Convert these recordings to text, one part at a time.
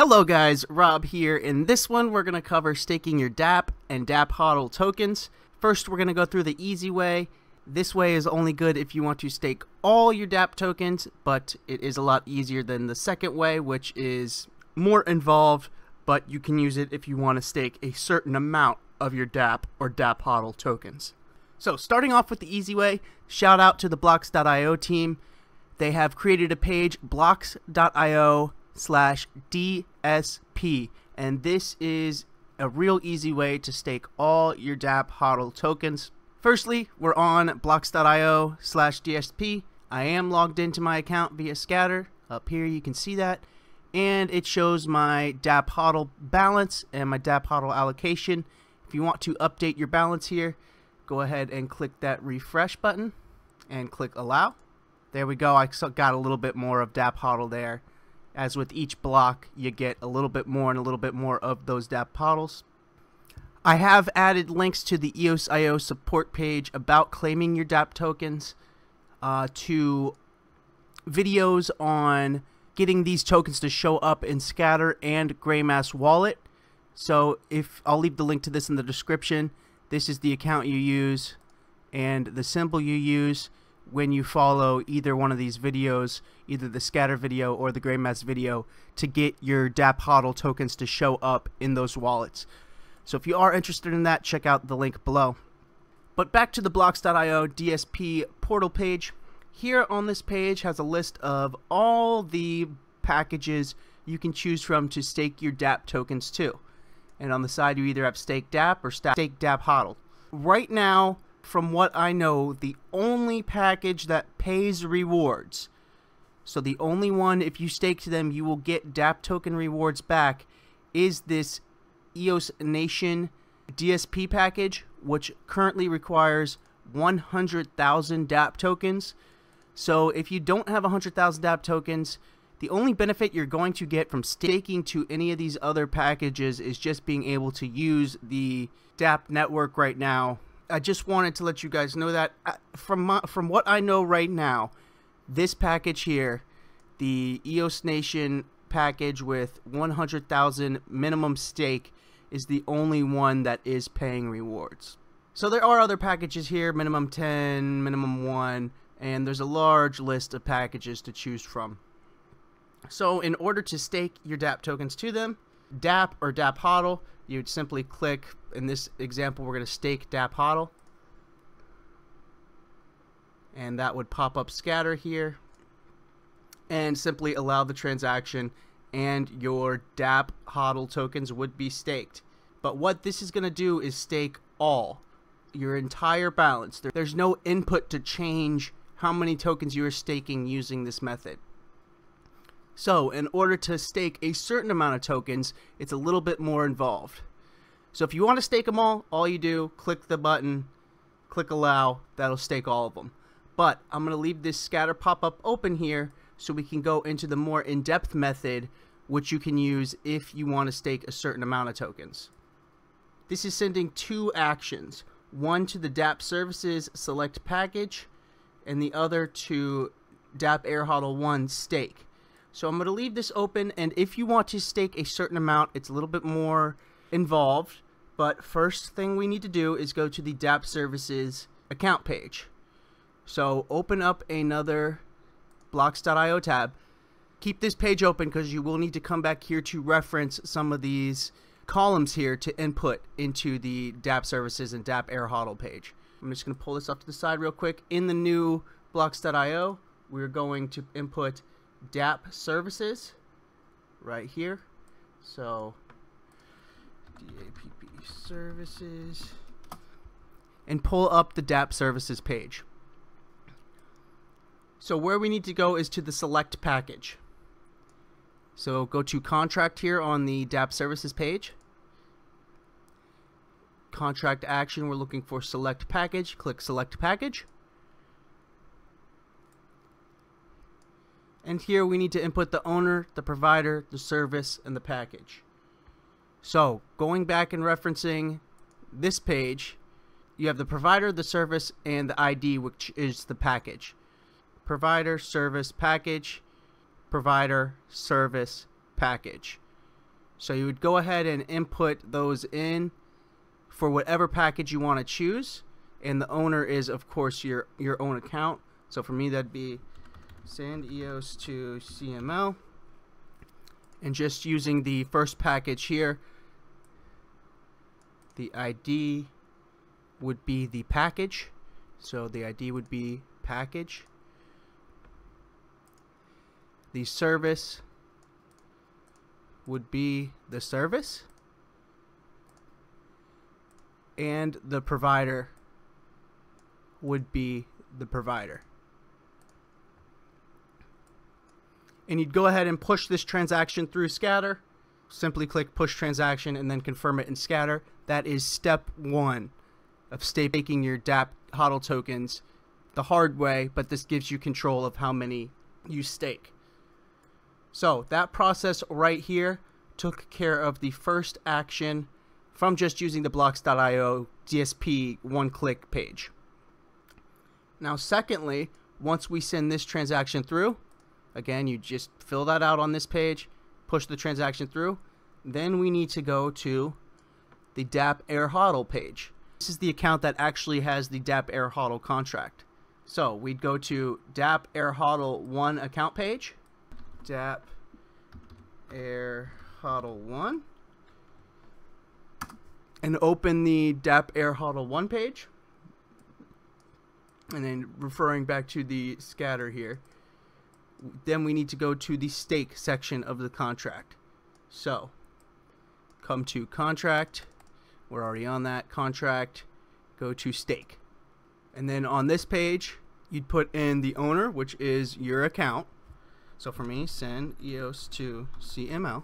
Hello guys, Rob here. In this one, we're going to cover staking your DAP and DAP HODL tokens. First, we're going to go through the easy way. This way is only good if you want to stake all your DAP tokens, but it is a lot easier than the second way, which is more involved, but you can use it if you want to stake a certain amount of your DAP or DAP HODL tokens. So, starting off with the easy way, shout out to the Bloks.io team. They have created a page, bloks.io slash DSP. And this is a real easy way to stake all your DApp HODL tokens. Firstly, we're on bloks.io slash DSP. I am logged into my account via Scatter. Up here you can see that. And it shows my DApp HODL balance and my DApp HODL allocation. If you want to update your balance here, go ahead and click that refresh button and click allow. There we go. I got a little bit more of DApp HODL there as with each block you get a little bit more and a little bit more of those DApp HODLs. I have added links to the EOS.io support page about claiming your DApp tokens uh, to videos on getting these tokens to show up in Scatter and Greymass Wallet. So if I'll leave the link to this in the description. This is the account you use and the symbol you use when you follow either one of these videos, either the scatter video or the Greymass video, to get your DAP HODL tokens to show up in those wallets. So if you are interested in that, check out the link below. But back to the bloks.io DSP portal page. Here on this page has a list of all the packages you can choose from to stake your DAP tokens to. And on the side you either have stake DAP or stake DAP HODL. Right now, from what I know, the only package that pays rewards. So the only one, if you stake to them, you will get DAP token rewards back, is this EOS Nation DSP package, which currently requires 100,000 DAP tokens. So if you don't have 100,000 DAP tokens, the only benefit you're going to get from staking to any of these other packages is just being able to use the DAP network right now I just wanted to let you guys know that uh, from my, from what I know right now, this package here, the EOS Nation package with 100,000 minimum stake is the only one that is paying rewards. So there are other packages here, minimum 10, minimum 1, and there's a large list of packages to choose from. So in order to stake your DAP tokens to them, DApp or DAP HODL, you'd simply click, in this example we're going to stake DAP HODL. And that would pop up scatter here. And simply allow the transaction and your DAP HODL tokens would be staked. But what this is going to do is stake all, your entire balance. There's no input to change how many tokens you are staking using this method. So in order to stake a certain amount of tokens, it's a little bit more involved. So if you want to stake them all, all you do, click the button, click allow, that'll stake all of them. But I'm going to leave this scatter pop-up open here so we can go into the more in-depth method which you can use if you want to stake a certain amount of tokens. This is sending two actions, one to the DApp services select package and the other to DApp Air HODL 1 stake. So I'm going to leave this open, and if you want to stake a certain amount, it's a little bit more involved. But first thing we need to do is go to the DApp Services account page. So open up another bloks.io tab. Keep this page open because you will need to come back here to reference some of these columns here to input into the DApp Services and DApp Air HODL page. I'm just going to pull this off to the side real quick. In the new bloks.io, we're going to input DApp services right here. So DAPP services and pull up the DAP services page. So where we need to go is to the select package. So go to contract here on the DAP services page. Contract action, we're looking for select package. Click select package. And here we need to input the owner, the provider, the service, and the package. So going back and referencing this page, you have the provider, the service, and the ID, which is the package. Provider, service, package, provider, service, package. So you would go ahead and input those in for whatever package you want to choose. And the owner is, of course, your, your own account. So for me, that'd be send EOS to CML. And just using the first package here, the ID would be the package. So the ID would be package. The service would be the service. And the provider would be the provider. And you'd go ahead and push this transaction through scatter. Simply click push transaction and then confirm it in scatter. That is step one of staking your DApp HODL tokens the hard way, but this gives you control of how many you stake. So that process right here took care of the first action from just using the bloks.io DSP one-click page. Now secondly, once we send this transaction through, again, you just fill that out on this page, push the transaction through, then we need to go to the DApp Air HODL page. This is the account that actually has the DApp Air HODL contract. So we'd go to DApp Air HODL 1 account page, DApp Air HODL 1, and open the DApp Air HODL 1 page. And then referring back to the scatter here, then we need to go to the stake section of the contract. So come to contract we're already on that contract. Go to stake. And then on this page, you'd put in the owner, which is your account. So for me, send EOS to CML.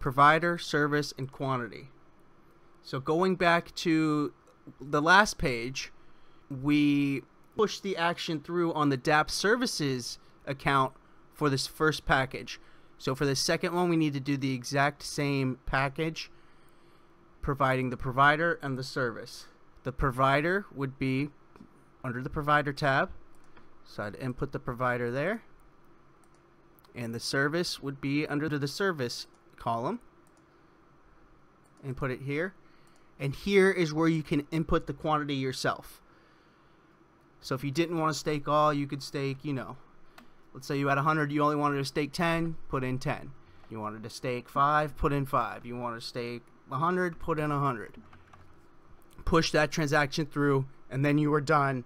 Provider, service, and quantity. So going back to the last page, we push the action through on the DAP services account for this first package. So for the second one, we need to do the exact same package providing the provider and the service. The provider would be under the provider tab. So I'd input the provider there. And the service would be under the service column. And put it here. And here is where you can input the quantity yourself. So if you didn't want to stake all, you could stake, you know, let's say you had 100, you only wanted to stake 10, put in 10. You wanted to stake 5, put in 5. You want to stake 100, put in 100. Push that transaction through, and then you are done.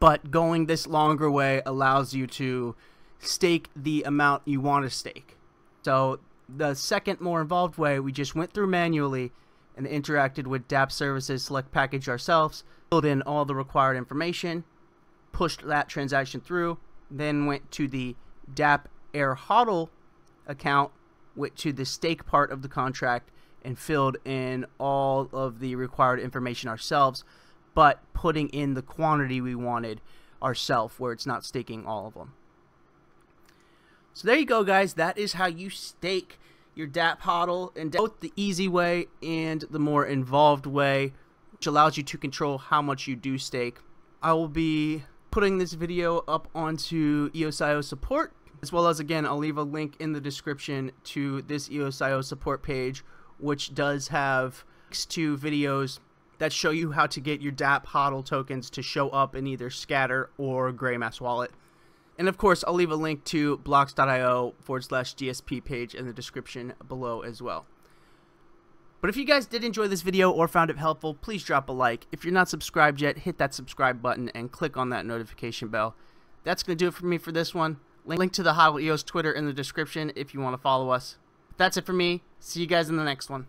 But going this longer way allows you to stake the amount you want to stake. So the second more involved way, we just went through manually and interacted with DApp services select package ourselves, filled in all the required information, pushed that transaction through, then went to the DApp Air HODL account, went to the stake part of the contract, and filled in all of the required information ourselves, but putting in the quantity we wanted ourselves where it's not staking all of them. So there you go, guys. That is how you stake your DApp HODL in both the easy way and the more involved way, which allows you to control how much you do stake. I will be putting this video up onto EOSIO support, as well as, again, I'll leave a link in the description to this EOSIO support page which does have two videos that show you how to get your DAP HODL tokens to show up in either Scatter or GreyMass Wallet. And of course, I'll leave a link to bloks.io forward slash DSP page in the description below as well. But if you guys did enjoy this video or found it helpful, please drop a like. If you're not subscribed yet, hit that subscribe button and click on that notification bell. That's going to do it for me for this one. Link to the HODL EOS Twitter in the description if you want to follow us that's it for me. See you guys in the next one.